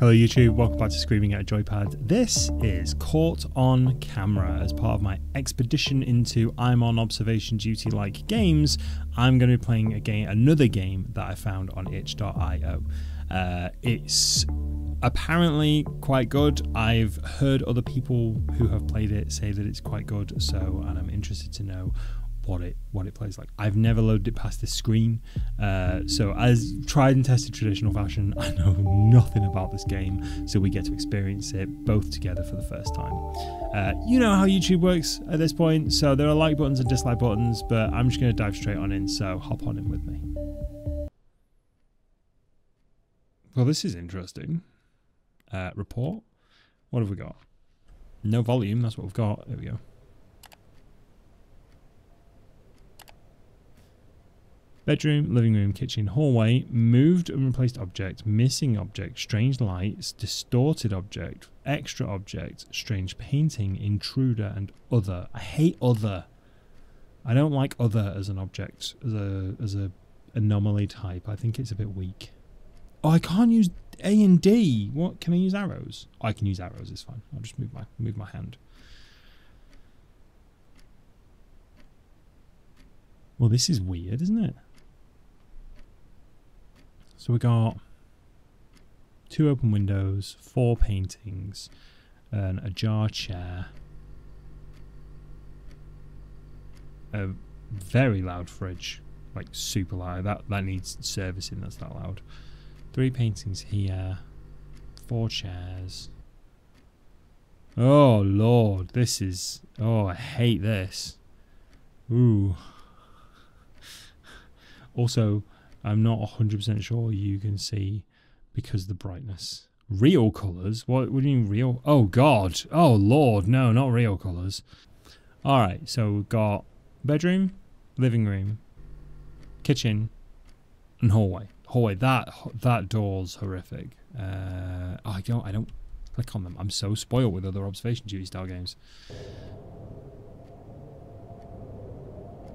Hello YouTube, welcome back to Screaming at a Joypad. This is Caught on Camera. As part of my expedition into I'm on observation duty like games, I'm going to be playing a game, another game that I found on itch.io. Uh, it's apparently quite good. I've heard other people who have played it say that it's quite good, so and I'm interested to know what it what it plays like. I've never loaded it past this screen, uh, so as tried and tested traditional fashion, I know nothing about this game. So we get to experience it both together for the first time. Uh, you know how YouTube works at this point, so there are like buttons and dislike buttons, but I'm just going to dive straight on in. So hop on in with me. Well, this is interesting. Uh, report. What have we got? No volume. That's what we've got. There we go. Bedroom, living room, kitchen, hallway, moved and replaced object, missing object, strange lights, distorted object, extra object, strange painting, intruder, and other. I hate other. I don't like other as an object, as a as a anomaly type. I think it's a bit weak. Oh, I can't use A and D. What can I use arrows? Oh, I can use arrows. It's fine. I'll just move my move my hand. Well, this is weird, isn't it? So we got two open windows, four paintings, and a jar chair. A very loud fridge, like super loud. That that needs servicing. That's that loud. Three paintings here, four chairs. Oh lord, this is. Oh, I hate this. Ooh. Also, I'm not 100% sure you can see because the brightness. Real colours? What, what do you mean real? Oh, God. Oh, Lord. No, not real colours. All right, so we've got bedroom, living room, kitchen, and hallway. Hallway. That that door's horrific. Uh, I don't. I don't click on them. I'm so spoiled with other observation duty style games.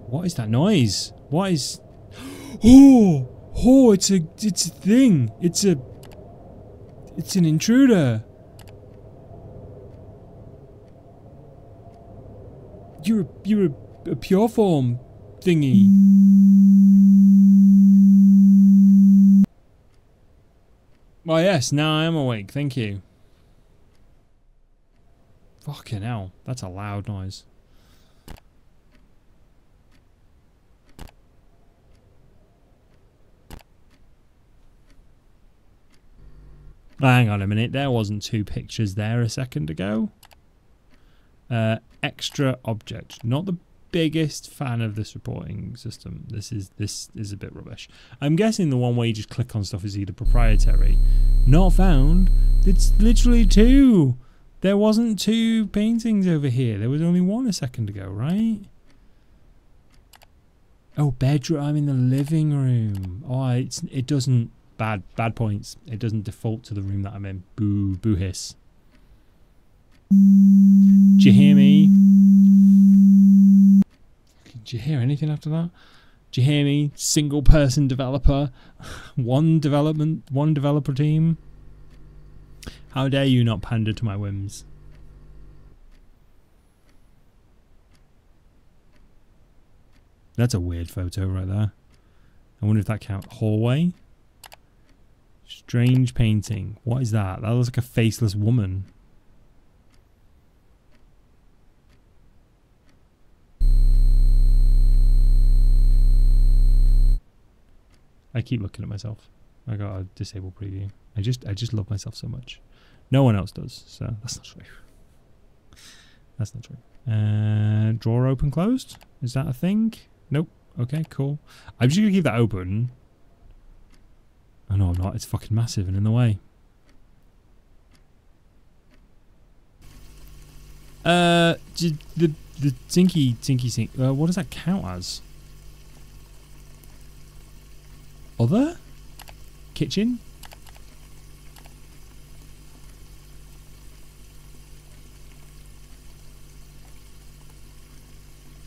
What is that noise? What is? Oh, oh, it's a, it's a thing. It's a, it's an intruder. You're a, you're a, a pure form thingy. Oh yes, now I am awake. Thank you. Fucking hell, that's a loud noise. Hang on a minute, there wasn't two pictures there a second ago. Uh, extra object. Not the biggest fan of this reporting system. This is this is a bit rubbish. I'm guessing the one where you just click on stuff is either proprietary. Not found. It's literally two. There wasn't two paintings over here. There was only one a second ago, right? Oh, bedroom. I'm in the living room. Oh, it's it doesn't Bad, bad points. It doesn't default to the room that I'm in. Boo, boo hiss. Do you hear me? Do you hear anything after that? Do you hear me? Single person developer, one development, one developer team. How dare you not pander to my whims? That's a weird photo right there. I wonder if that counts. Hallway. Strange painting. What is that? That looks like a faceless woman. I keep looking at myself. I got a disable preview. I just I just love myself so much. No one else does, so that's not true. That's not true. Uh, drawer open closed? Is that a thing? Nope. Okay, cool. I'm just gonna keep that open Oh no, I'm not. It's fucking massive and in the way. Uh, the the tinky tinky sink. Uh, what does that count as? Other kitchen.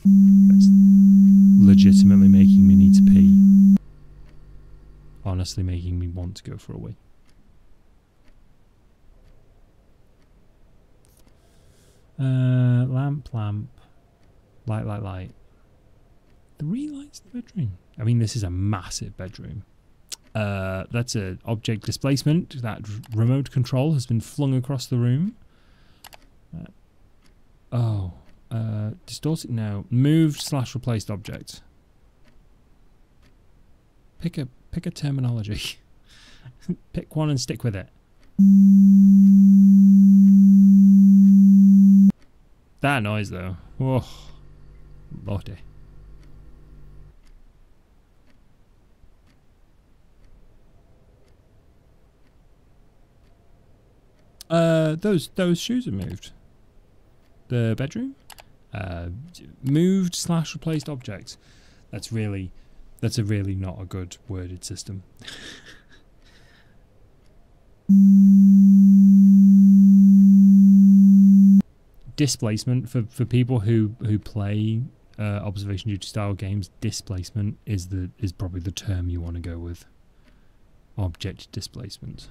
That's legitimately making honestly making me want to go for a wee. Uh, lamp, lamp, light, light, light. Three lights in the bedroom. I mean, this is a massive bedroom. Uh, that's an object displacement. That remote control has been flung across the room. Uh, oh, uh, distorted now. Moved slash replaced object. Pick a pick a terminology. pick one and stick with it. That noise though. Oh, lordy. Uh, those those shoes are moved. The bedroom, uh, moved slash replaced objects. That's really, that's a really not a good worded system. displacement for for people who who play uh, observation duty style games. Displacement is the is probably the term you want to go with. Object displacement.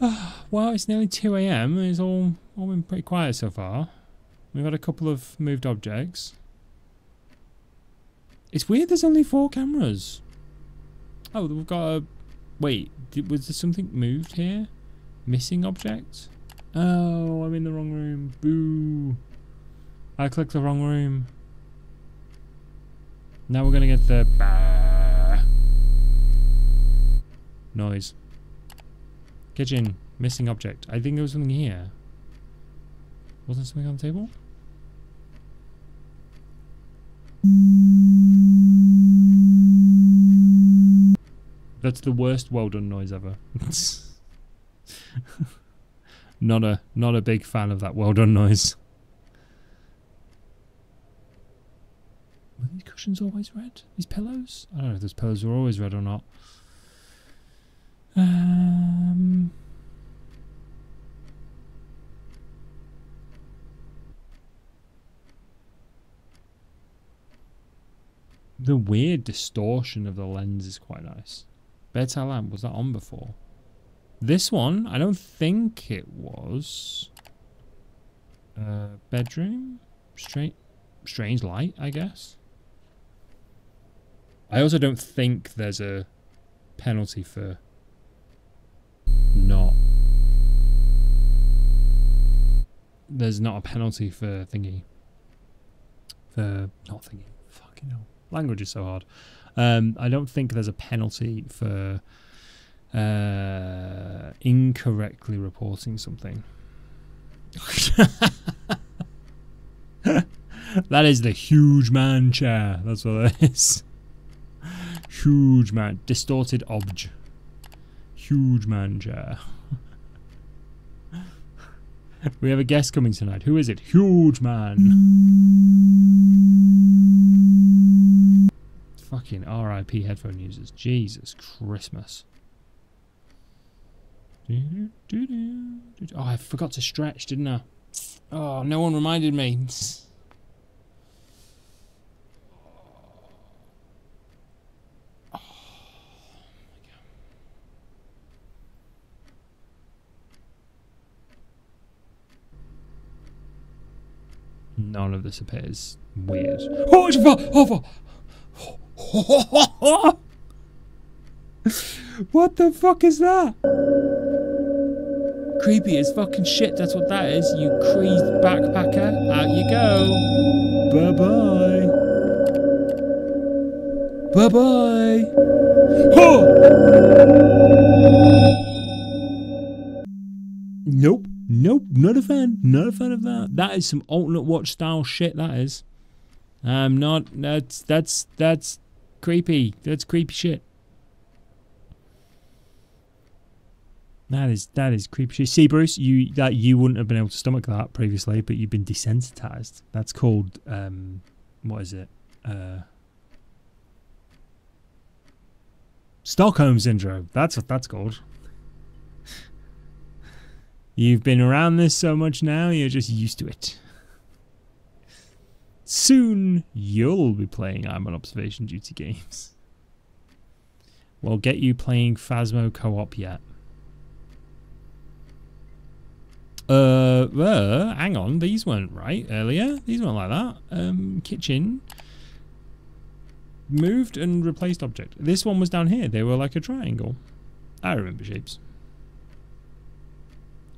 well, it's nearly 2 a.m. It's all, all been pretty quiet so far. We've had a couple of moved objects. It's weird there's only four cameras. Oh, we've got a... Wait, did, was there something moved here? Missing object? Oh, I'm in the wrong room. Boo. I clicked the wrong room. Now we're going to get the... Noise. Kitchen. Missing object. I think there was something here. Wasn't something on the table? That's the worst well done noise ever. not a not a big fan of that well done noise. Were these cushions always red? These pillows? I don't know if those pillows were always red or not. Um, the weird distortion of the lens is quite nice. Bedside lamp, was that on before? This one, I don't think it was. Uh, bedroom? Strange, strange light, I guess. I also don't think there's a penalty for not. There's not a penalty for thingy. For not thingy. Fucking hell. Language is so hard. Um, I don't think there's a penalty for uh, incorrectly reporting something. that is the huge man chair. That's what that is. Huge man. Distorted obj huge man chair. we have a guest coming tonight. Who is it? Huge man. Fucking RIP headphone users. Jesus Christmas. Oh, I forgot to stretch, didn't I? Oh, no one reminded me. None of this appears weird. Oh, oh, what the fuck is that? Creepy as fucking shit, that's what that is, you crazed backpacker. Out you go. Bye-bye. Bye-bye. Oh! Nope. Nope, not a fan. Not a fan of that. That is some alternate watch style shit. That is. I'm not. That's that's that's creepy. That's creepy shit. That is that is creepy shit. See, Bruce, you that you wouldn't have been able to stomach that previously, but you've been desensitized. That's called um, what is it? Uh, Stockholm syndrome. That's what that's called. You've been around this so much now, you're just used to it. Soon, you'll be playing I'm on Observation Duty games. We'll get you playing Phasmo co-op yet. Uh, uh, hang on. These weren't right earlier. These weren't like that. Um, kitchen. Moved and replaced object. This one was down here. They were like a triangle. I remember shapes.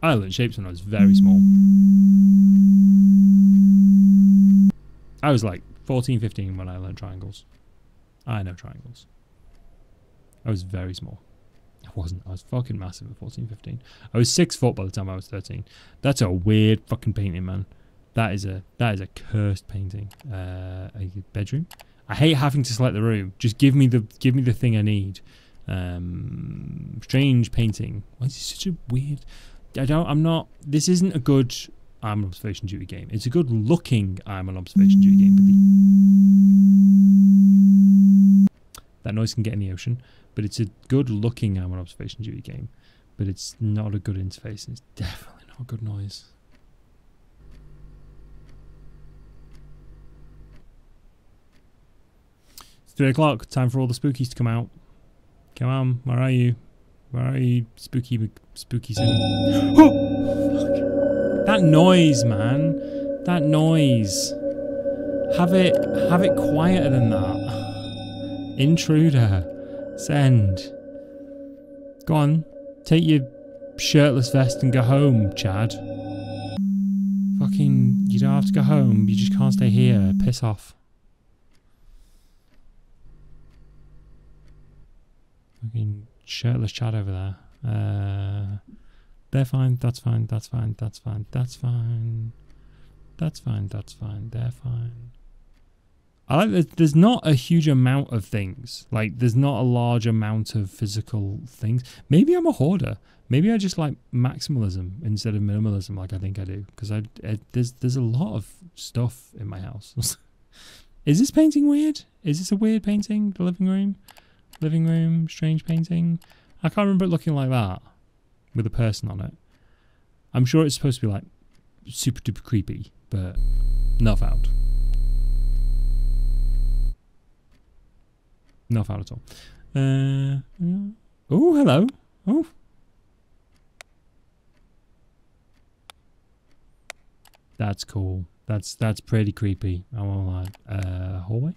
I learned shapes when I was very small. I was like 14, 15 when I learned triangles. I know triangles. I was very small. I wasn't. I was fucking massive at 14, 15. I was six foot by the time I was 13. That's a weird fucking painting, man. That is a that is a cursed painting. Uh, a bedroom. I hate having to select the room. Just give me the give me the thing I need. Um, strange painting. Why is this such a weird? I don't. I'm not. This isn't a good I'm on observation duty game. It's a good looking I'm on observation duty game, but the that noise can get in the ocean. But it's a good looking I'm on observation duty game, but it's not a good interface. And it's definitely not a good noise. It's three o'clock. Time for all the spookies to come out. Come on, where are you? Where are you, spooky, spooky? that noise, man. That noise. Have it, have it quieter than that. Intruder. Send. Go on. Take your shirtless vest and go home, Chad. Fucking, you don't have to go home. You just can't stay here. Piss off. Fucking shirtless Chad over there. Uh, they're fine. That's fine. That's fine. That's fine. That's fine. That's fine. That's fine. They're fine. I like that there's not a huge amount of things. Like there's not a large amount of physical things. Maybe I'm a hoarder. Maybe I just like maximalism instead of minimalism, like I think I do. Because I, I there's there's a lot of stuff in my house. Is this painting weird? Is this a weird painting? The living room, living room, strange painting. I can't remember it looking like that with a person on it. I'm sure it's supposed to be like super duper creepy, but not found. Not found at all. Uh, oh, hello. Oh. That's cool. That's that's pretty creepy. I won't lie. Uh, hallway.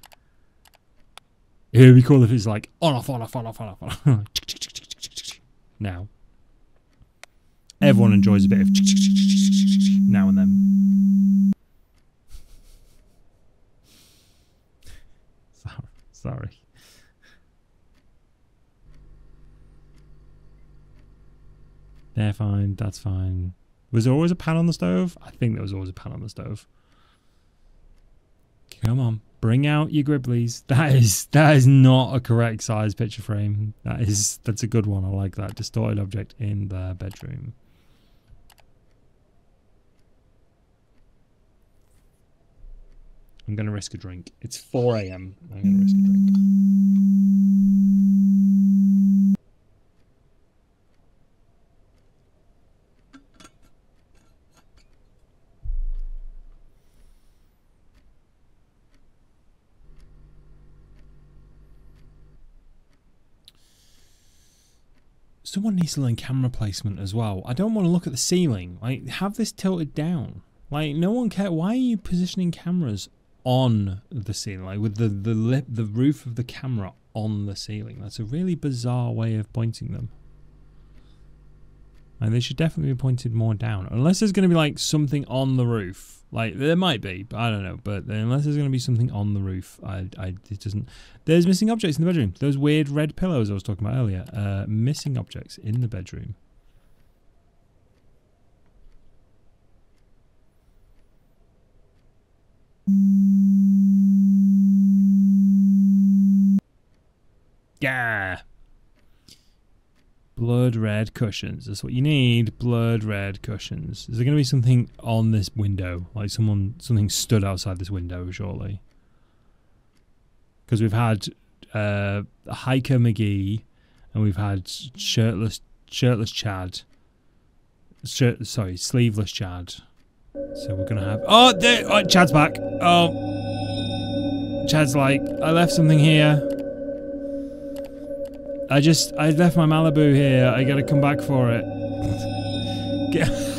It would be cool if it's like on off on off on off on off. On off. now, everyone enjoys a bit of now and then. Sorry, sorry. They're fine. That's fine. Was there always a pan on the stove? I think there was always a pan on the stove. Come on, bring out your Griblies. That is that is not a correct size picture frame. That is that's a good one. I like that distorted object in the bedroom. I'm gonna risk a drink. It's 4 a.m. I'm gonna risk a drink. Someone needs to learn camera placement as well. I don't want to look at the ceiling. Like, have this tilted down. Like, no one care. Why are you positioning cameras on the ceiling? Like, with the the lip, the roof of the camera on the ceiling. That's a really bizarre way of pointing them. And they should definitely be pointed more down. Unless there's going to be, like, something on the roof. Like, there might be, but I don't know. But unless there's going to be something on the roof, I, I, it doesn't... There's missing objects in the bedroom. Those weird red pillows I was talking about earlier. Uh, missing objects in the bedroom. Yeah. Blood red cushions. That's what you need. Blood red cushions. Is there going to be something on this window? Like someone, something stood outside this window, surely. Because we've had uh, Hiker McGee, and we've had shirtless, shirtless Chad. Shirt, sorry, sleeveless Chad. So we're gonna have. Oh, there, oh, Chad's back. Oh, Chad's like, I left something here. I just, I left my Malibu here. I gotta come back for it.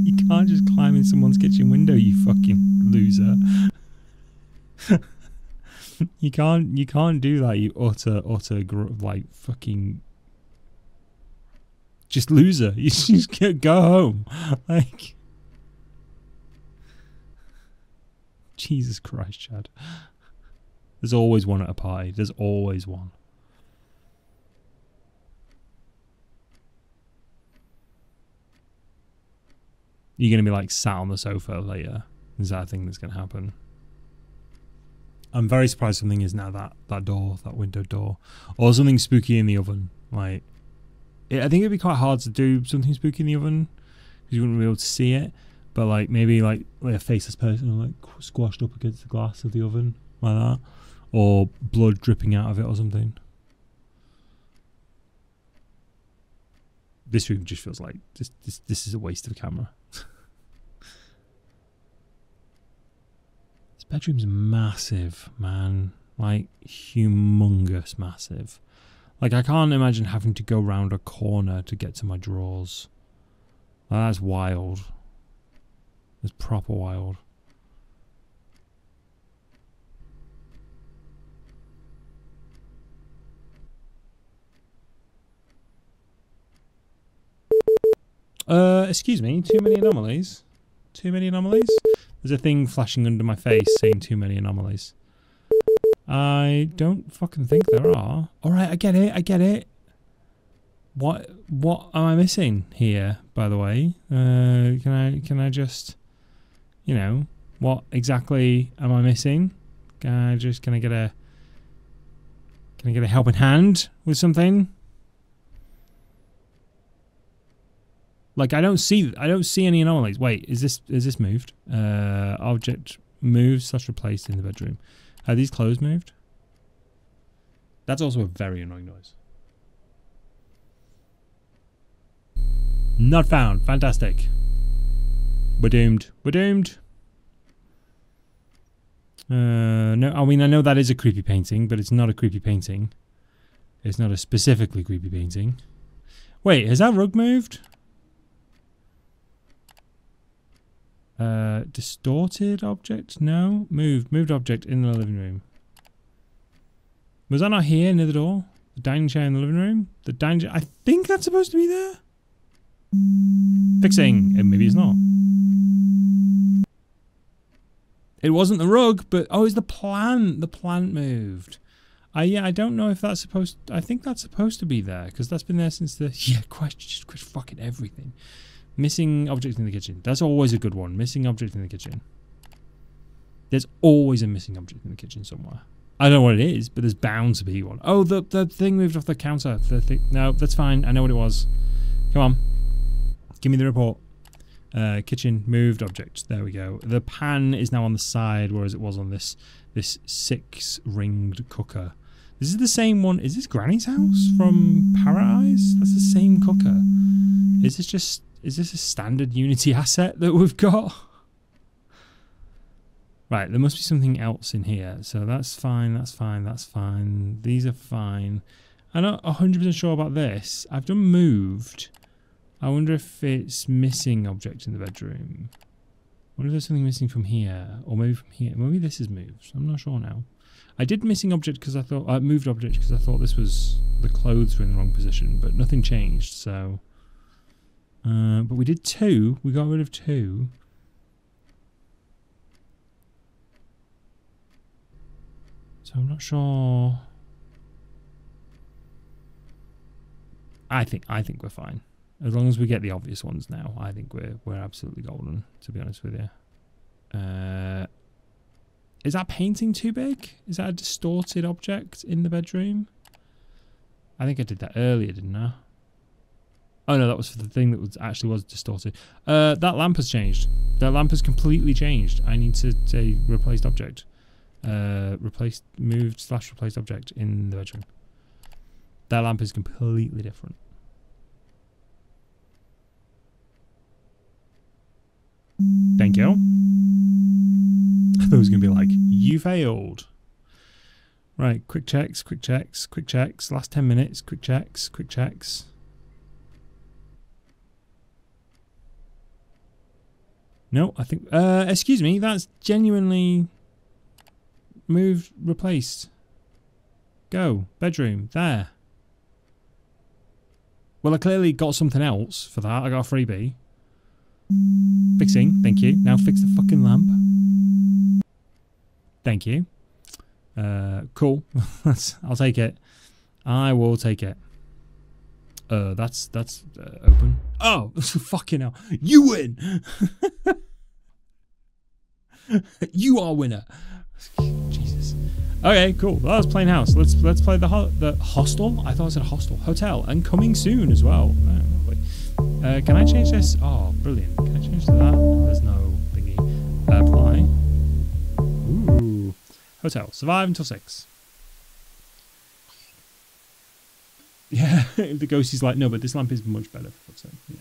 You can't just climb in someone's kitchen window, you fucking loser. you can't you can't do that, you utter utter like fucking just loser. You just go home. Like Jesus Christ, Chad. There's always one at a party. There's always one. You're going to be like sat on the sofa later. Is that a thing that's going to happen? I'm very surprised something is now that that door, that window door, or something spooky in the oven. Like, it, I think it'd be quite hard to do something spooky in the oven because you wouldn't be able to see it. But like maybe like like a faceless person like squashed up against the glass of the oven like that, or blood dripping out of it or something. This room just feels like this. This, this is a waste of a camera. this bedroom's massive, man. Like humongous, massive. Like I can't imagine having to go round a corner to get to my drawers. That's wild. It's proper wild. Uh, excuse me, too many anomalies? Too many anomalies? There's a thing flashing under my face saying too many anomalies. I don't fucking think there are. Alright, I get it, I get it. What what am I missing here, by the way? Uh, can I can I just you know, what exactly am I missing? Can I just can I get a can I get a helping hand with something? Like I don't see I don't see any anomalies. Wait, is this is this moved? Uh, object moved slash replaced in the bedroom. Are these clothes moved? That's also a very annoying noise. Not found. Fantastic. We're doomed. We're doomed. Uh, no, I mean, I know that is a creepy painting, but it's not a creepy painting. It's not a specifically creepy painting. Wait, has that rug moved? Uh, distorted object? No. Moved. Moved object in the living room. Was that not here near the door? The dining chair in the living room? The dining chair. I think that's supposed to be there. Fixing. And maybe it's not. It wasn't the rug, but oh, it's the plant. The plant moved. I yeah, I don't know if that's supposed. I think that's supposed to be there because that's been there since the yeah. Quite just quite fucking everything. Missing object in the kitchen. That's always a good one. Missing object in the kitchen. There's always a missing object in the kitchen somewhere. I don't know what it is, but there's bound to be one. Oh, the the thing moved off the counter. The thing. No, that's fine. I know what it was. Come on. Give me the report. Uh, kitchen moved object. There we go. The pan is now on the side, whereas it was on this this six ringed cooker. This is the same one. Is this Granny's house from Paradise? That's the same cooker. Is this just is this a standard Unity asset that we've got? Right, there must be something else in here. So that's fine, that's fine, that's fine. These are fine. I'm not 100% sure about this. I've done moved. I wonder if it's missing object in the bedroom. I wonder if there's something missing from here, or maybe from here. Maybe this is moved. I'm not sure now. I did missing object because I thought I uh, moved object because I thought this was the clothes were in the wrong position, but nothing changed. So, uh, but we did two. We got rid of two. So I'm not sure. I think I think we're fine. As long as we get the obvious ones now, I think we're we're absolutely golden. To be honest with you, uh, is that painting too big? Is that a distorted object in the bedroom? I think I did that earlier, didn't I? Oh no, that was for the thing that was actually was distorted. Uh, that lamp has changed. That lamp has completely changed. I need to say replaced object. Uh, replaced, moved slash replaced object in the bedroom. That lamp is completely different. Thank you. I thought it was going to be like, you failed. Right, quick checks, quick checks, quick checks. Last 10 minutes, quick checks, quick checks. No, I think. Uh, excuse me. That's genuinely moved, replaced. Go bedroom there. Well, I clearly got something else for that. I got a freebie. Fixing. Thank you. Now fix the fucking lamp. Thank you. Uh, cool. I'll take it. I will take it. Uh, that's that's uh, open. Oh, fucking hell! You win. you are winner. Jesus. Okay, cool. Well, let's play house. Let's let's play the ho the hostel. I thought it said hostel, hotel, and coming soon as well. Oh, uh, can I change this? Oh, brilliant. Can I change to that? There's no thingy. apply. Ooh. Hotel. Survive until six. Yeah, the ghost is like, no, but this lamp is much better. For yeah.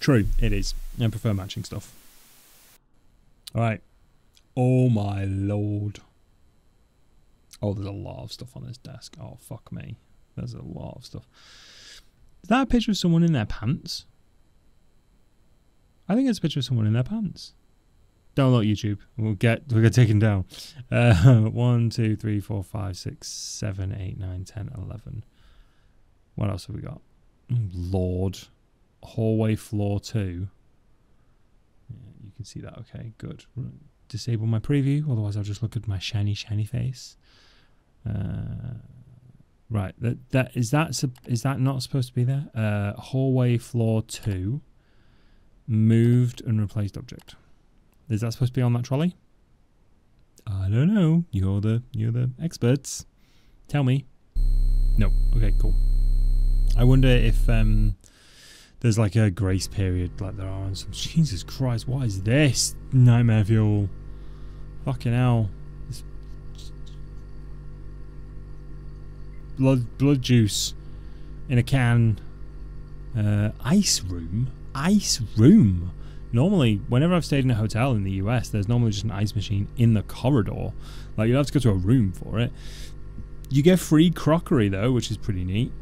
True, it is. I prefer matching stuff. All right. Oh my lord. Oh, there's a lot of stuff on this desk. Oh, fuck me. There's a lot of stuff. Is that a picture of someone in their pants? I think it's a picture of someone in their pants. Don't look YouTube. We'll get we'll get taken down. Uh, one, two, three, four, five, six, seven, eight, nine, ten, eleven. What else have we got? Lord, hallway floor two. Yeah, you can see that. Okay, good. Disable my preview, otherwise I'll just look at my shiny, shiny face. Uh, right, that that is that is that not supposed to be there? Uh, hallway floor two. Moved and replaced object. Is that supposed to be on that trolley? I don't know. You're the you're the experts. Tell me. No. Okay, cool. I wonder if um there's like a grace period like there are on some Jesus Christ, what is this? Nightmare fuel. Fucking hell. This blood blood juice in a can. Uh ice room? Ice room. Normally, whenever I've stayed in a hotel in the US, there's normally just an ice machine in the corridor. Like, you have to go to a room for it. You get free crockery, though, which is pretty neat.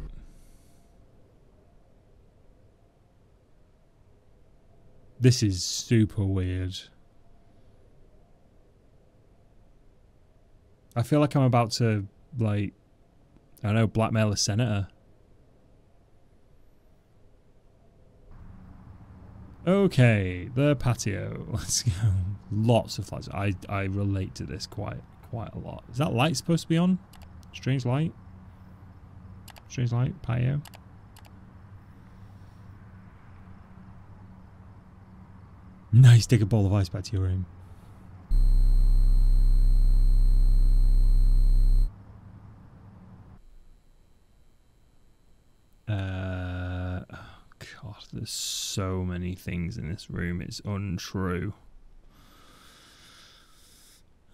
This is super weird. I feel like I'm about to, like, I don't know, blackmail a senator. Okay, the patio. Let's go. Lots of lights. I, I relate to this quite quite a lot. Is that light supposed to be on? Strange light? Strange light? Patio? Nice, take a bowl of ice back to your room. Uh, There's so many things in this room. It's untrue.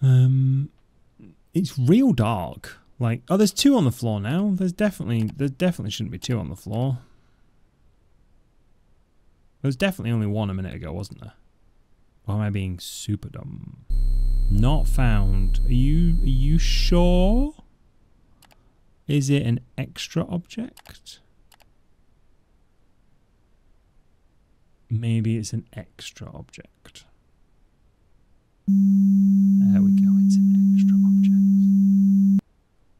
Um, it's real dark. Like, oh, there's two on the floor now. There's definitely, there definitely shouldn't be two on the floor. There was definitely only one a minute ago, wasn't there? Or am I being super dumb? Not found. Are you, are you sure? Is it an extra object? Maybe it's an extra object. There we go, it's an extra object.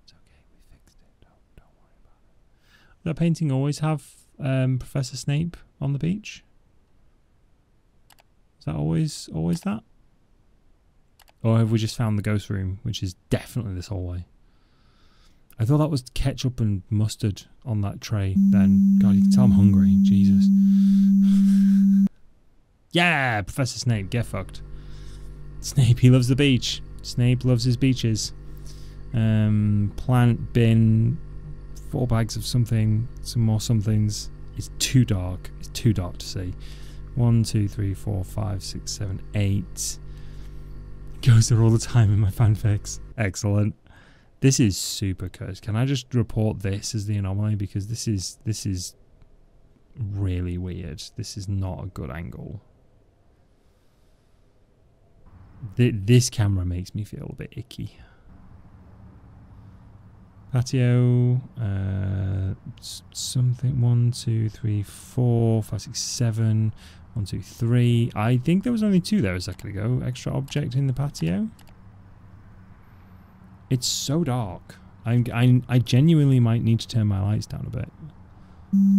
It's okay, we fixed it. Don't, don't worry about it. Does that painting always have um, Professor Snape on the beach? Is that always always that? Or have we just found the ghost room, which is definitely this hallway? I thought that was ketchup and mustard on that tray then. God, you can tell I'm hungry. Jesus. Yeah, Professor Snape, get fucked. Snape, he loves the beach. Snape loves his beaches. Um, plant bin, four bags of something, some more somethings. It's too dark. It's too dark to see. One, two, three, four, five, six, seven, eight. goes there all the time in my fanfics. Excellent. This is super cursed. Can I just report this as the anomaly because this is this is really weird. This is not a good angle. Th this camera makes me feel a bit icky. Patio. Uh, something. One, two, three, four, five, six, seven. One, two, three. I think there was only two there a second ago. Extra object in the patio. It's so dark. I'm, I, I genuinely might need to turn my lights down a bit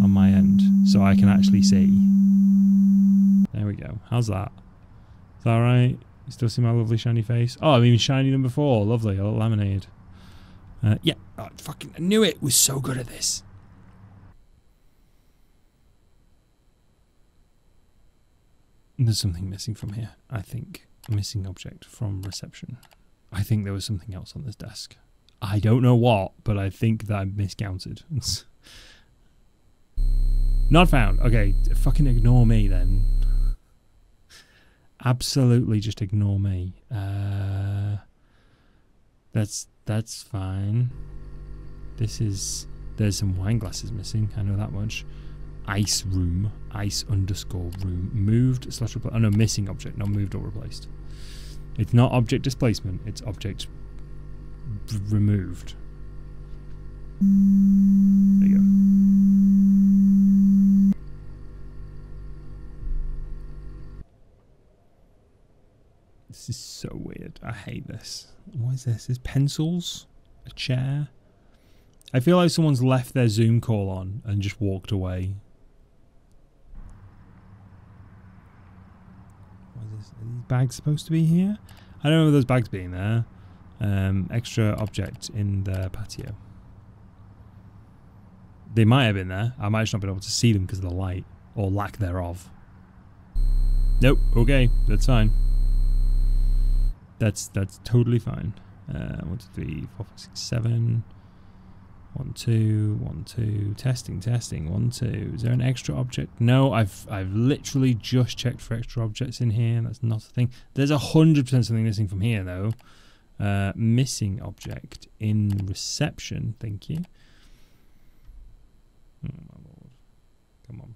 on my end so I can actually see. There we go. How's that? Is that alright? You still see my lovely shiny face? Oh, I'm even shinier than before. Lovely. A little lemonade. Uh, yeah. Oh, fucking I knew it. We're so good at this. There's something missing from here. I think. Missing object from reception. I think there was something else on this desk. I don't know what, but I think that I miscounted. Not found. Okay, fucking ignore me then. Absolutely just ignore me. Uh, that's that's fine. This is there's some wine glasses missing. I know that much. Ice room. Ice underscore room. Moved slash replaced. Oh no, missing object, not moved or replaced. It's not object displacement. It's object removed. There you go. This is so weird. I hate this. What is this? Is pencils? A chair? I feel like someone's left their Zoom call on and just walked away. What is this? Are these bags supposed to be here? I don't remember those bags being there. Um, extra object in the patio. They might have been there. I might just not been able to see them because of the light or lack thereof. Nope. Okay, that's fine. That's that's totally fine. Uh, one, two, three, four, five, six, seven. One, two, one, two. Testing, testing. One, two. Is there an extra object? No, I've I've literally just checked for extra objects in here. That's not a thing. There's a hundred percent something missing from here though. Uh, missing object in reception. Thank you. Oh my lord! Come on.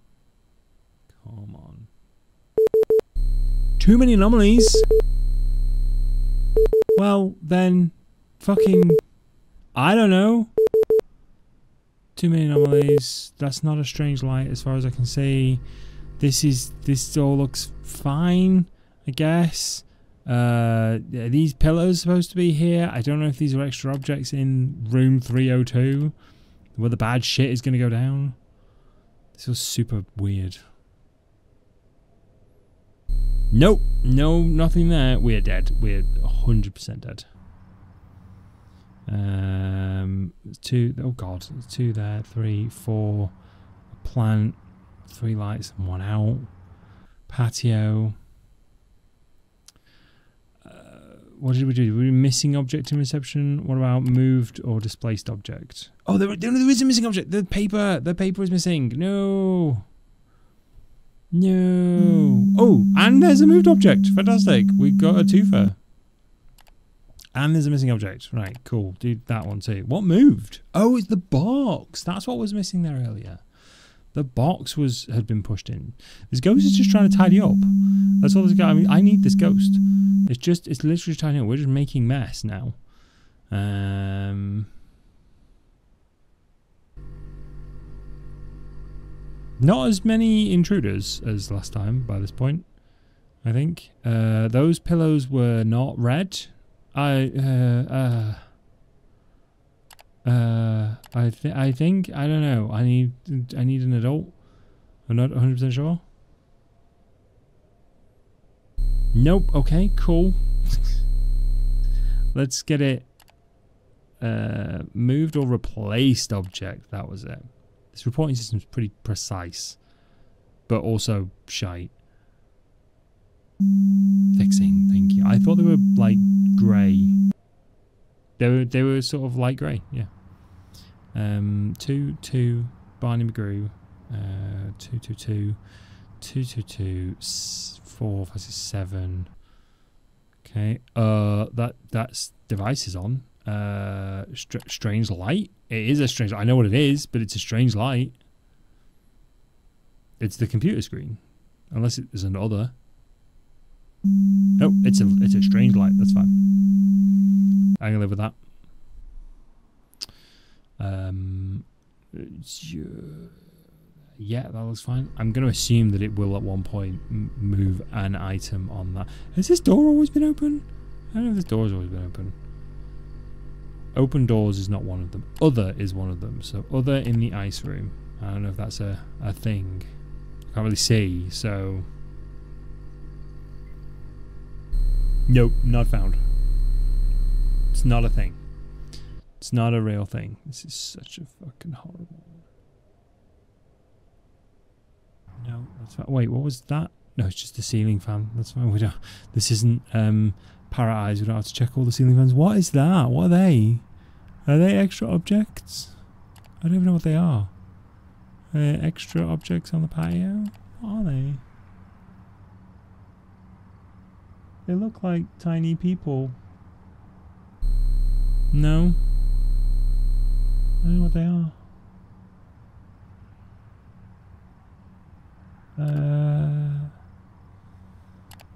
Come on. Too many anomalies. Well, then, fucking, I don't know. Too many anomalies. That's not a strange light as far as I can see. This is, this all looks fine, I guess. Uh, these pillars supposed to be here. I don't know if these are extra objects in room 302 where the bad shit is going to go down. This was super weird. Nope. No, nothing there. We're dead. We're 100% dead. Um, two. Oh god, two there. Three, four. A plant. Three lights and one out. Patio. Uh, what did we do? Were we missing object in reception? What about moved or displaced object? Oh, there, there is a missing object. The paper. The paper is missing. No. No. Oh, and there's a moved object. Fantastic. We got a twofer. And there's a missing object. Right, cool. Do that one too. What moved? Oh, it's the box. That's what was missing there earlier. The box was had been pushed in. This ghost is just trying to tidy up. That's all this guy. I mean, I need this ghost. It's just, it's literally tidying up. We're just making mess now. Um. Not as many intruders as last time by this point, I think. Uh, those pillows were not red. I, uh, uh, uh, I, th I think, I don't know. I need, I need an adult. I'm not 100% sure. Nope. Okay, cool. Let's get it uh, moved or replaced object. That was it. This reporting system is pretty precise, but also shite. Fixing, thank you. I thought they were like grey. They were they were sort of light grey, yeah. Um, two two Barney McGrew, uh, two two two, two two two, four five six seven. Okay, uh, that that's device is on. Uh, str strange light. It is a strange. I know what it is, but it's a strange light. It's the computer screen, unless it is another. No, it's a it's a strange light. That's fine. I can live with that. Um, yeah, that looks fine. I'm going to assume that it will at one point move an item on that. Has this door always been open? I don't know if this door's always been open. Open doors is not one of them. Other is one of them. So other in the ice room. I don't know if that's a, a thing. I can't really see, so... Nope, not found. It's not a thing. It's not a real thing. This is such a fucking horrible... No, that's fine. Wait, what was that? No, it's just the ceiling fan. That's fine. We don't. This isn't um, Eyes. We don't have to check all the ceiling fans. What is that? What are they? Are they extra objects? I don't even know what they are. Uh, extra objects on the patio? What are they? They look like tiny people. No. I don't know what they are. Uh,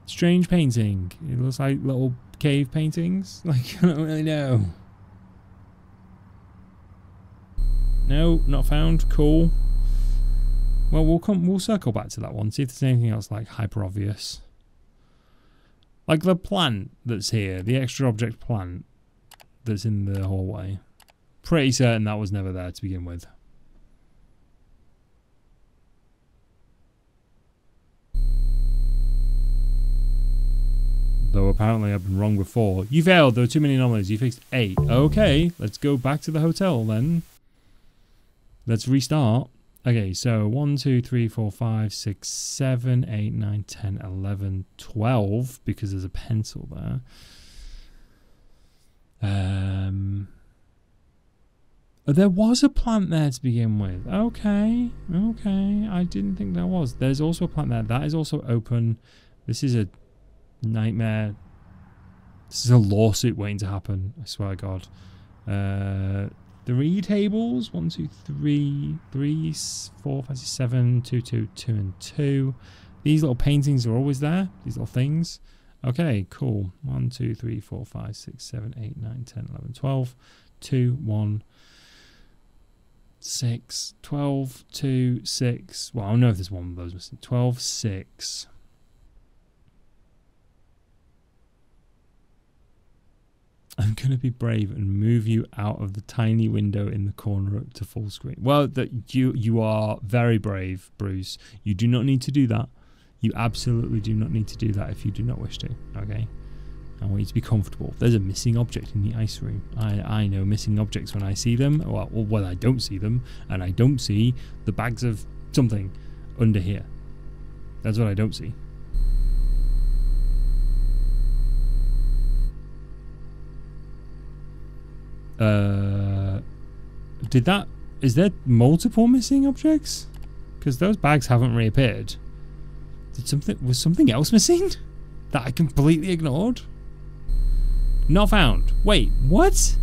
strange painting. It looks like little cave paintings. Like, I don't really know. No, not found. Cool. Well, we'll come. We'll circle back to that one. See if there's anything else like hyper obvious. Like the plant that's here, the extra object plant that's in the hallway. Pretty certain that was never there to begin with. Though apparently I've been wrong before. You failed. There were too many anomalies. You fixed eight. Okay, let's go back to the hotel then. Let's restart. Okay, so 1, 2, 3, 4, 5, 6, 7, 8, 9, 10, 11, 12, because there's a pencil there. Um, oh, there was a plant there to begin with. Okay, okay. I didn't think there was. There's also a plant there. That is also open. This is a nightmare. This is a lawsuit waiting to happen. I swear to God. Uh, three tables. One, two, three, three, four, five, six, seven, two, two, two, and two. These little paintings are always there. These little things. Okay, cool. One, two, three, four, five, six, seven, eight, nine, ten, eleven, twelve. Two, one, six, twelve, two, six. Well, I don't know if there's one of those missing. Twelve, six. I'm going to be brave and move you out of the tiny window in the corner up to full screen. Well, that you you are very brave, Bruce. You do not need to do that. You absolutely do not need to do that if you do not wish to. Okay. I want you to be comfortable. There's a missing object in the ice room. I, I know missing objects when I see them. Well, or when I don't see them. And I don't see the bags of something under here. That's what I don't see. Uh, did that? Is there multiple missing objects? Because those bags haven't reappeared. Did something? Was something else missing? That I completely ignored? Not found. Wait, what?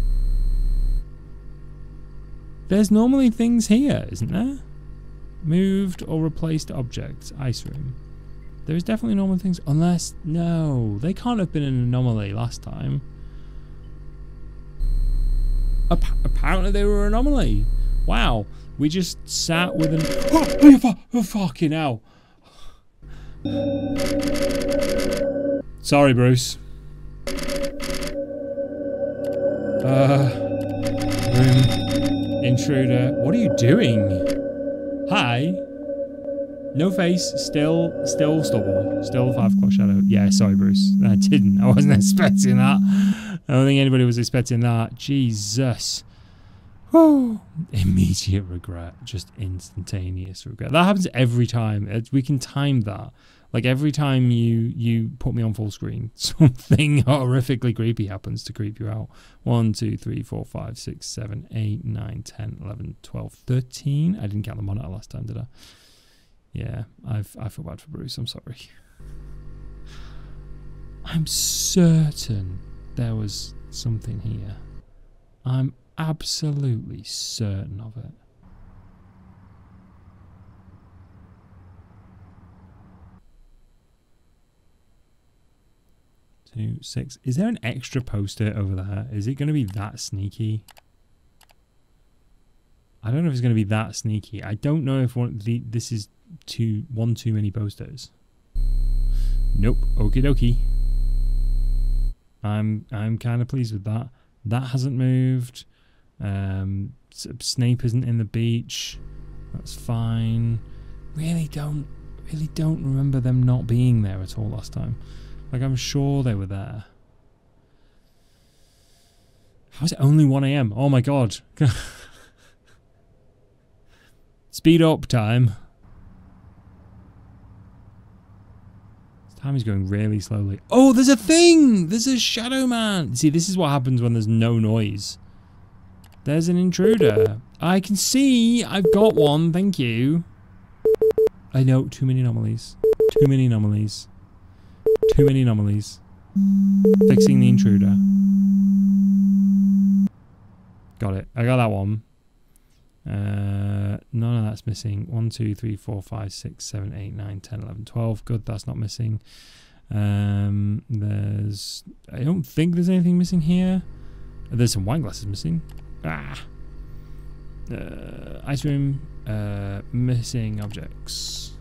There's normally things here, isn't there? Moved or replaced objects. Ice room. There is definitely normal things. Unless, no. They can't have been an anomaly last time apparently they were an anomaly. Wow. We just sat with an... Oh, oh, fucking hell. Sorry, Bruce. Uh... Room. Intruder. What are you doing? Hi. No face, still, still stubble, still five o'clock shadow. Yeah, sorry, Bruce. I didn't. I wasn't expecting that. I don't think anybody was expecting that. Jesus. Whew. Immediate regret, just instantaneous regret. That happens every time. We can time that. Like every time you you put me on full screen, something horrifically creepy happens to creep you out. 1, 2, 3, 4, 5, 6, 7, 8, 9, 10, 11, 12, 13. I didn't count the monitor last time, did I? Yeah, I've I feel bad for Bruce. I'm sorry. I'm certain there was something here. I'm absolutely certain of it. Two, six. Is there an extra poster over there? Is it going to be that sneaky? I, don't know if it's going to be that sneaky. I don't know if one the this is too one too many posters. Nope. Okie dokie. I'm I'm kind of pleased with that. That hasn't moved. Um, Snape isn't in the beach. That's fine. Really don't really don't remember them not being there at all last time. Like I'm sure they were there. How is it only 1 a.m.? Oh my god. Speed up time. Time is going really slowly. Oh, there's a thing! There's a shadow man! See, this is what happens when there's no noise. There's an intruder. I can see! I've got one, thank you. I know, too many anomalies. Too many anomalies. Too many anomalies. Fixing the intruder. Got it. I got that one. Uh, none of that's missing. 1, 2, 3, 4, 5, 6, 7, 8, 9, 10, 11, 12. Good, that's not missing. Um, there's... I don't think there's anything missing here. There's some wine glasses missing. Ah! Uh, ice room. Uh, missing objects.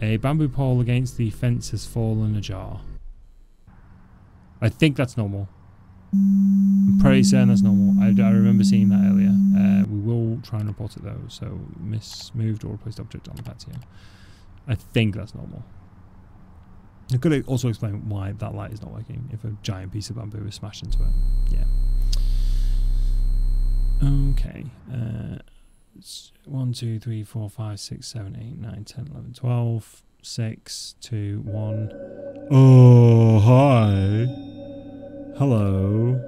A bamboo pole against the fence has fallen ajar. I think that's normal. I'm pretty certain that's normal. I, I remember seeing that earlier. Uh, we will try and report it though. So, miss moved or replaced object on the patio. I think that's normal. I could also explain why that light is not working if a giant piece of bamboo is smashed into it. Yeah. Okay. Uh, 1, 2, 3, 4, 5, 6, 7, 8, 9, 10, 11, 12, 6, 2, 1. Oh, hi. Hello.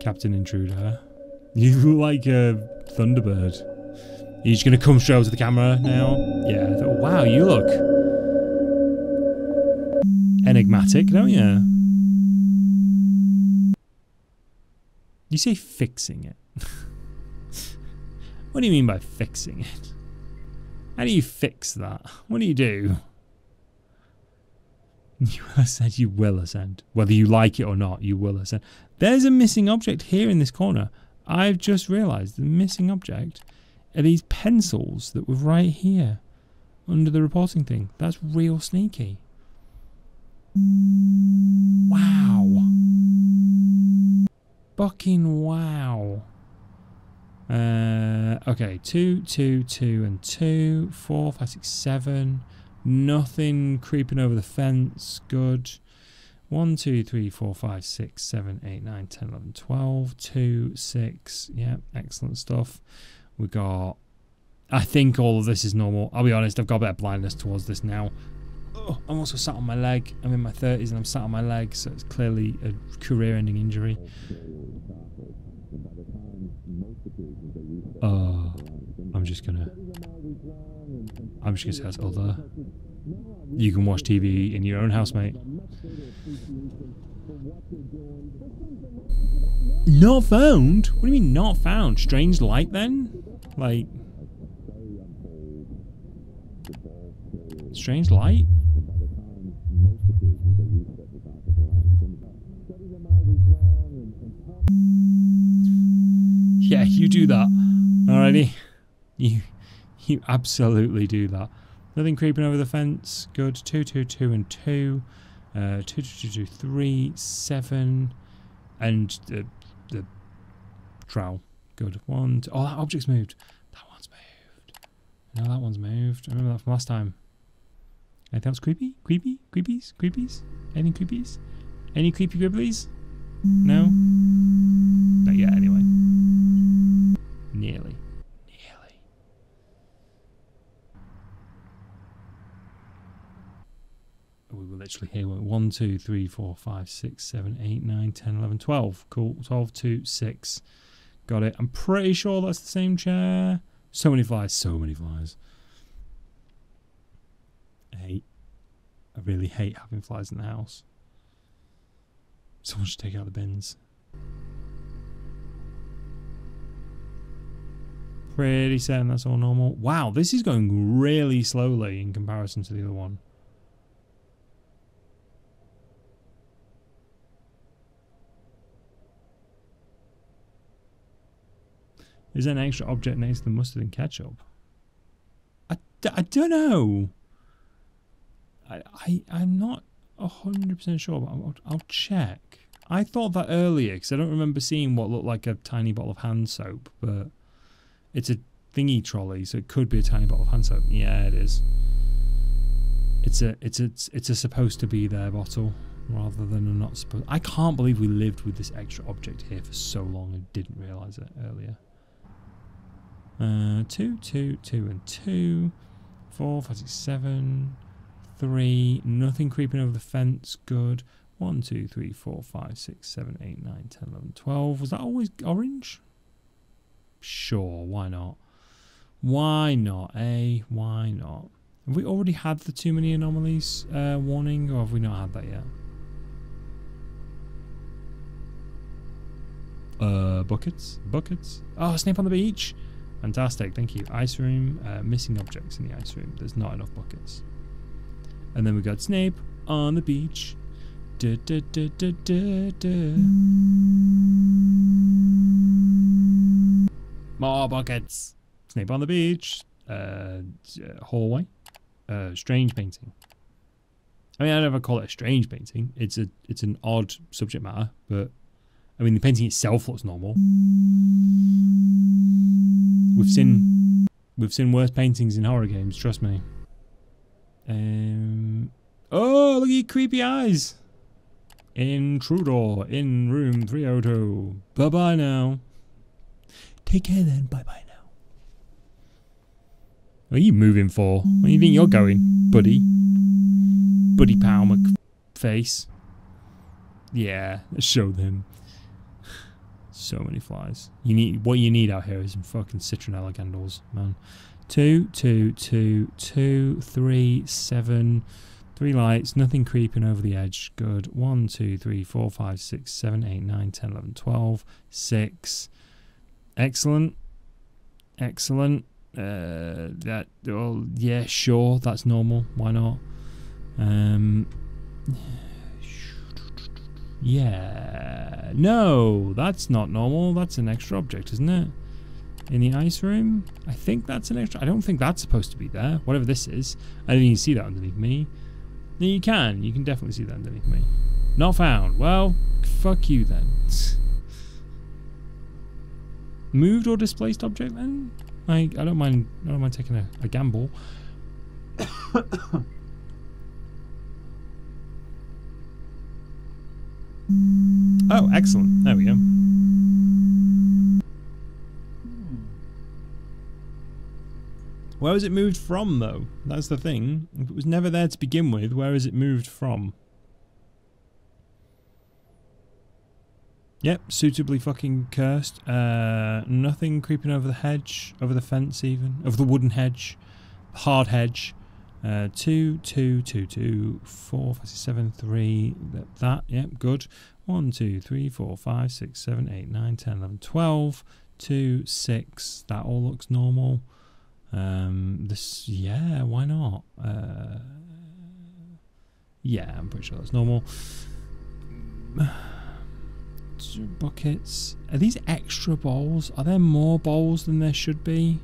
Captain Intruder. You look like a Thunderbird. Are you going to come straight to the camera now? Yeah. Wow, you look enigmatic, don't you? You say fixing it. what do you mean by fixing it? How do you fix that? What do you do? You said you will ascend. Whether you like it or not, you will ascend. There's a missing object here in this corner. I've just realised the missing object are these pencils that were right here under the reporting thing. That's real sneaky. Wow. Fucking wow. Uh, okay, two, two, two, and two, four, five, six, seven. Nothing creeping over the fence. Good. 1, 2, 3, 4, 5, 6, 7, 8, 9, 10, 11, 12, 2, 6. Yeah, excellent stuff. We got. I think all of this is normal. I'll be honest, I've got a bit of blindness towards this now. Oh, I'm also sat on my leg. I'm in my 30s and I'm sat on my leg, so it's clearly a career ending injury. I'm just gonna. I'm just gonna say that's other. You can watch TV in your own house, mate. Not found? What do you mean not found? Strange light then? Like Strange light? Yeah, you do that. Alrighty. You you absolutely do that. Nothing creeping over the fence. Good. Two, two, two, and two. Uh, two, two, two, two, three, seven, and the the trowel. Good. One. Two. Oh, that object's moved. That one's moved. No, that one's moved. I remember that from last time. Anything else creepy? Creepy? Creepies? Creepies? Any creepies? Any creepy gribblies? No? Not yet, anyway. Nearly. Nearly. We were literally here. 1, 2, 3, 4, 5, 6, 7, 8, 9, 10, 11, 12. Cool. 12, 2, 6. Got it. I'm pretty sure that's the same chair. So many flies. So many flies. I hate. I really hate having flies in the house. Someone should take out the bins. Pretty certain that's all normal. Wow, this is going really slowly in comparison to the other one. Is there an extra object next to the mustard and ketchup? I, I don't know. I, I, I'm not 100% sure, but I'll, I'll check. I thought that earlier because I don't remember seeing what looked like a tiny bottle of hand soap, but it's a thingy trolley, so it could be a tiny bottle of hand soap. Yeah, it is. It's a it's a it's a supposed to be there bottle rather than a not supposed. I can't believe we lived with this extra object here for so long and didn't realise it earlier. Uh, two, two, two, and two. two, four, five, six, seven, three. Nothing creeping over the fence. Good. One, two, three, four, five, six, seven, eight, nine, ten, eleven, twelve. Was that always orange? Sure, why not? Why not, eh? Why not? Have we already had the too many anomalies uh, warning, or have we not had that yet? Uh, buckets? Buckets? Oh, Snape on the beach? Fantastic, thank you. Ice room, uh, missing objects in the ice room. There's not enough buckets. And then we got Snape on the beach. Da, da, da, da, da, da. More buckets. Snape on the beach. Uh, hallway. Uh, strange painting. I mean, I never call it a strange painting. It's a it's an odd subject matter, but I mean, the painting itself looks normal. We've seen we've seen worse paintings in horror games. Trust me. Um. Oh, look at your creepy eyes. Intruder in room 302. Bye bye now. Take care then. Bye bye now. Where are you moving for? Where do you think you're going, buddy? Buddy Pal McFace. Yeah, show them. So many flies. You need what you need out here is some fucking citronella candles, man. Two, two, two, two, three, seven, three lights, nothing creeping over the edge. Good. One, two, three, four, five, six, seven, eight, nine, ten, eleven, twelve. Six. Excellent. Excellent. Uh, that. Oh, yeah, sure. That's normal. Why not? Um. Yeah. No, that's not normal. That's an extra object, isn't it? In the ice room? I think that's an extra. I don't think that's supposed to be there. Whatever this is. I didn't even see that underneath me. No, you can. You can definitely see that underneath me. Not found. Well, fuck you then. Moved or displaced object then? I I don't mind. I don't mind taking a, a gamble. oh, excellent. There we go. Where was it moved from, though? That's the thing. If it was never there to begin with, where is it moved from? Yep, suitably fucking cursed. Uh, nothing creeping over the hedge, over the fence even, over the wooden hedge, hard hedge. Uh, two, two, two, two, four, five, six, seven, three. That, that, yep, good. One, two, three, four, five, six, seven, eight, nine, ten, eleven, twelve. Two, six. That all looks normal. Um, this, yeah, why not? Uh, yeah, I'm pretty sure that's normal. Buckets. Are these extra bowls? Are there more bowls than there should be?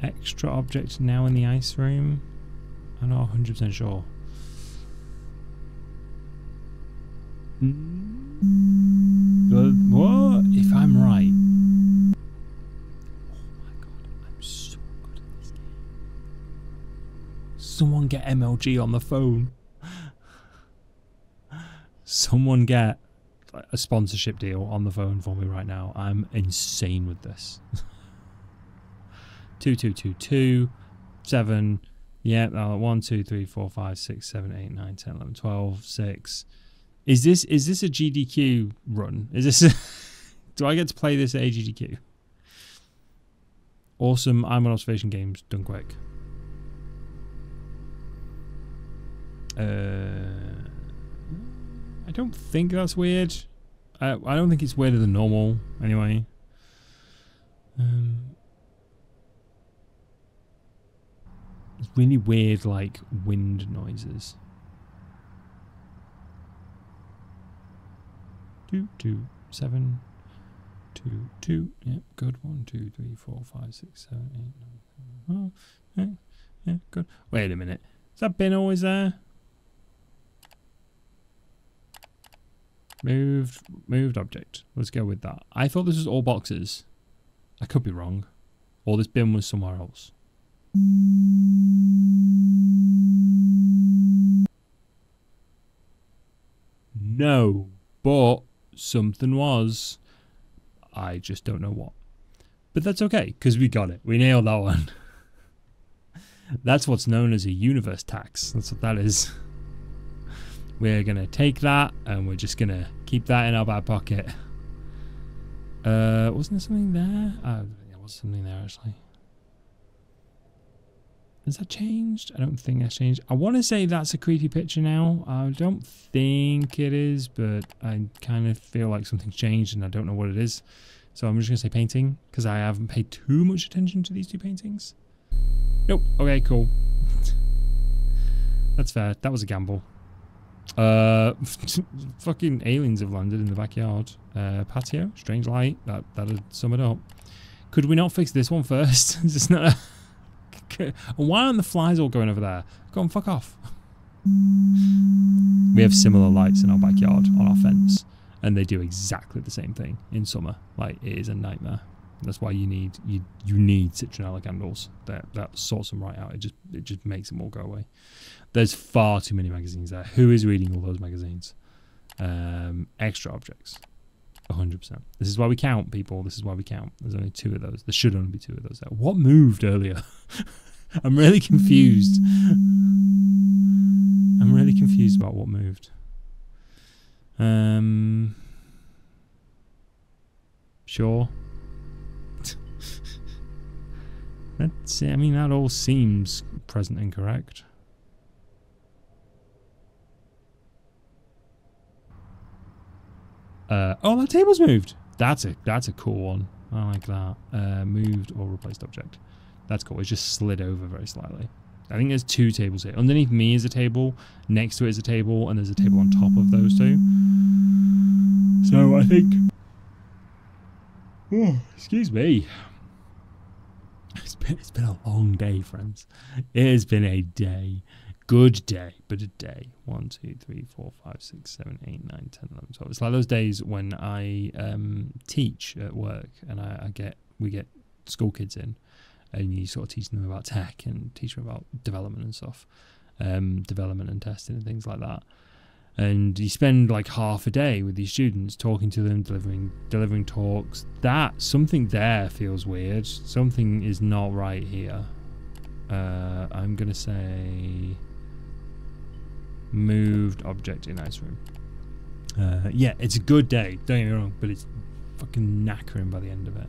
Extra objects now in the ice room? I'm not 100% sure. Mm. Uh, what? If I'm right, Oh my god, I'm so good at this game. Someone get MLG on the phone. Someone get a sponsorship deal on the phone for me right now. I'm insane with this. two two two two seven. Yeah, uh, one, two, three, four, five, six, seven, eight, nine, ten, eleven, twelve, six. Is this is this a GDQ run? Is this? A do I get to play this at AGDQ? Awesome. I'm on observation games. Done quick. Uh, I don't think that's weird. I, I don't think it's weirder than normal, anyway. Um, it's really weird, like, wind noises. Two, two, seven. two, two. Yeah, good. One, two, three, four, five, six, seven, eight, nine, ten. Oh, yeah, yeah, good. Wait a minute. Is that bin always there? Moved, moved object. Let's go with that. I thought this was all boxes. I could be wrong. Or this bin was somewhere else. No, but something was. I just don't know what. But that's okay, because we got it. We nailed that one. that's what's known as a universe tax. That's what that is. We're going to take that and we're just going to keep that in our back pocket. Uh, wasn't there something there? Uh, there was something there actually. Has that changed? I don't think that's changed. I want to say that's a creepy picture now. I don't think it is, but I kind of feel like something's changed and I don't know what it is. So I'm just going to say painting because I haven't paid too much attention to these two paintings. Nope. Okay, cool. that's fair. That was a gamble. Uh, fucking aliens have landed in the backyard. Uh, patio, strange light. That that'd sum it up. Could we not fix this one first? Is this not a why aren't the flies all going over there? Go and fuck off. We have similar lights in our backyard on our fence, and they do exactly the same thing in summer. Like it is a nightmare. That's why you need you you need citronella candles. That that sorts them right out. It just it just makes them all go away. There's far too many magazines there. Who is reading all those magazines? Um, extra objects. 100%. This is why we count, people. This is why we count. There's only two of those. There should only be two of those. What moved earlier? I'm really confused. I'm really confused about what moved. Um, sure. That's. I mean, that all seems present and correct. Uh, oh, that table's moved. That's a that's a cool one. I like that. Uh, moved or replaced object. That's cool. It's just slid over very slightly. I think there's two tables here. Underneath me is a table. Next to it is a table, and there's a table on top of those two. So I think. Oh, excuse me. It's been it's been a long day, friends. It has been a day good day, but a day. One, two, three, four, five, six, seven, eight, nine, ten, eleven, twelve. It's like those days when I um, teach at work and I, I, get we get school kids in, and you sort of teach them about tech and teach them about development and stuff, um, development and testing and things like that. And you spend like half a day with these students, talking to them, delivering delivering talks. That something there feels weird. Something is not right here. Uh, I'm gonna say moved object in ice room. Uh, yeah, it's a good day. Don't get me wrong, but it's fucking knackering by the end of it.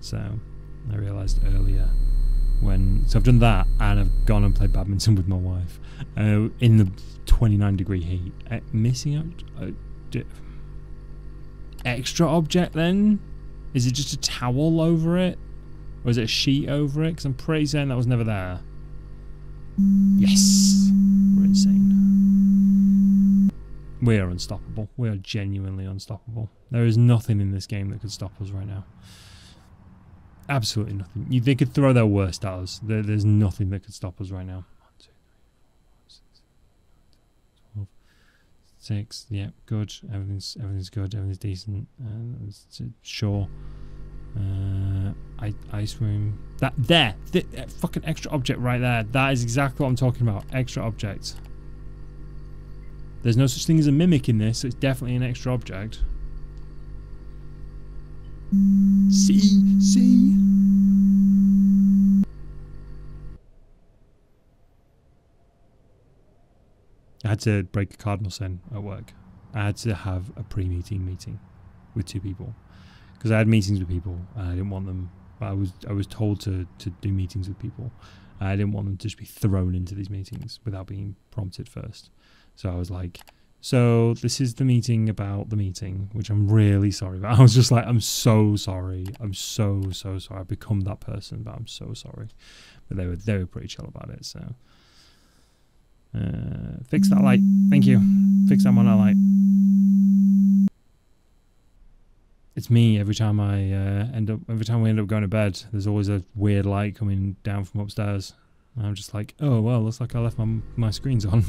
So I realised earlier when so I've done that and I've gone and played badminton with my wife uh, in the 29 degree heat. Uh, missing out uh, extra object then? Is it just a towel over it? Or is it a sheet over it? Because I'm pretty certain that was never there. Yes! We're insane. We are unstoppable. We are genuinely unstoppable. There is nothing in this game that could stop us right now. Absolutely nothing. You, they could throw their worst at us. There, there's nothing that could stop us right now. Six. Yeah, good. Everything's everything's good. Everything's decent. Uh, sure. Uh, ice room. That there, th uh, fucking extra object right there. That is exactly what I'm talking about. Extra object. There's no such thing as a mimic in this. So it's definitely an extra object. See, see. I had to break a cardinal sin at work. I had to have a pre-meeting meeting with two people because I had meetings with people. I didn't want them. I was I was told to to do meetings with people. I didn't want them to just be thrown into these meetings without being prompted first. So I was like, so this is the meeting about the meeting, which I'm really sorry about. I was just like, I'm so sorry. I'm so so sorry. I've become that person, but I'm so sorry. But they were they were pretty chill about it. So uh, fix that light. Thank you. Fix that one light. It's me every time I uh, end up every time we end up going to bed. There's always a weird light coming down from upstairs. I'm just like, oh well, looks like I left my my screens on.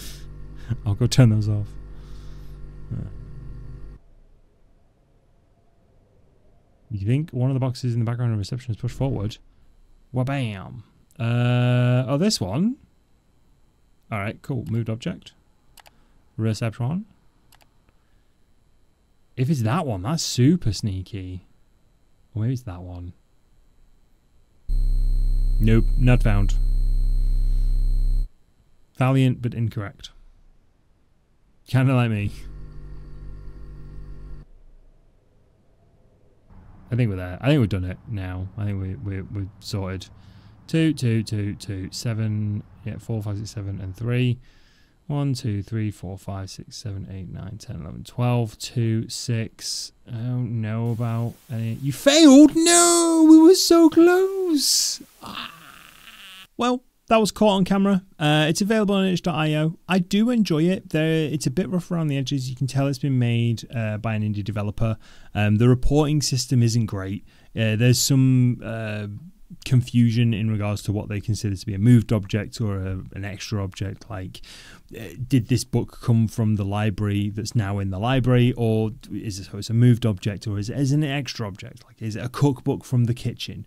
I'll go turn those off. You think one of the boxes in the background of reception is pushed forward? Wabam! Uh, oh, this one. All right, cool. Moved object. Reception. If it's that one, that's super sneaky. Or maybe it's that one. Nope, not found. Valiant, but incorrect. Kinda like me. I think we're there. I think we've done it now. I think we, we, we're sorted. Two, two, two, two, seven, yeah, four, five, six, seven, and three. One, two, three, four, five, six, seven, eight, nine, ten, eleven, twelve, two, six. I don't know about any. You failed! No! We were so close! Ah. Well, that was caught on camera. Uh, it's available on itch.io. I do enjoy it. There, it's a bit rough around the edges. You can tell it's been made uh, by an indie developer. Um, the reporting system isn't great. Uh, there's some uh, confusion in regards to what they consider to be a moved object or a, an extra object like uh, did this book come from the library that's now in the library or is it so it's a moved object or is it an extra object? Like is it a cookbook from the kitchen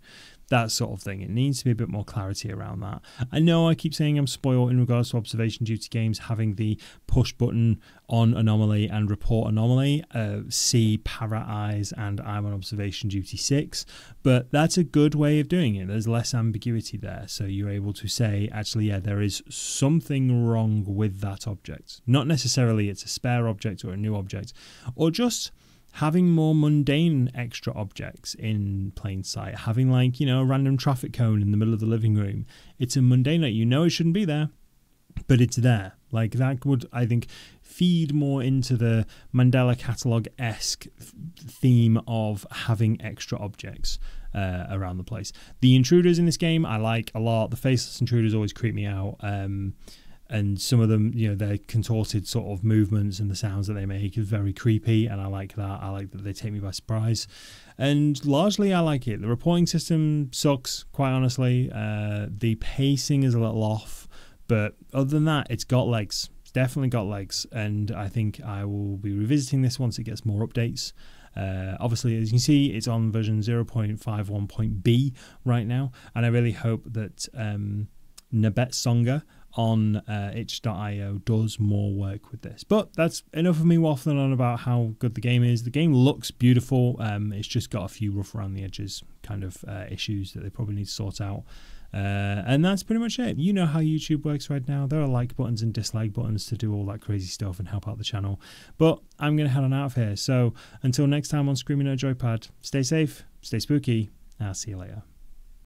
that sort of thing. It needs to be a bit more clarity around that. I know I keep saying I'm spoiled in regards to observation duty games having the push button on anomaly and report anomaly. Uh, see para eyes and I'm on observation duty 6, but that's a good way of doing it. There's less ambiguity there. So you're able to say, actually, yeah, there is something wrong with that object. Not necessarily it's a spare object or a new object, or just having more mundane extra objects in plain sight, having like, you know, a random traffic cone in the middle of the living room. It's a mundane you know it shouldn't be there, but it's there. Like that would, I think, feed more into the Mandela Catalogue esque theme of having extra objects uh, around the place. The intruders in this game I like a lot. The faceless intruders always creep me out. Um, and some of them, you know, their contorted sort of movements and the sounds that they make is very creepy, and I like that. I like that they take me by surprise, and largely I like it. The reporting system sucks, quite honestly. Uh, the pacing is a little off, but other than that, it's got legs. It's definitely got legs, and I think I will be revisiting this once it gets more updates. Uh, obviously, as you can see, it's on version 0.51.b right now, and I really hope that um, Nabet Songa on uh, itch.io does more work with this. But that's enough of me waffling on about how good the game is. The game looks beautiful. Um, it's just got a few rough around the edges kind of uh, issues that they probably need to sort out. Uh, and that's pretty much it. You know how YouTube works right now. There are like buttons and dislike buttons to do all that crazy stuff and help out the channel. But I'm going to head on out of here. So until next time on Screaming at Joypad, stay safe, stay spooky, I'll see you later.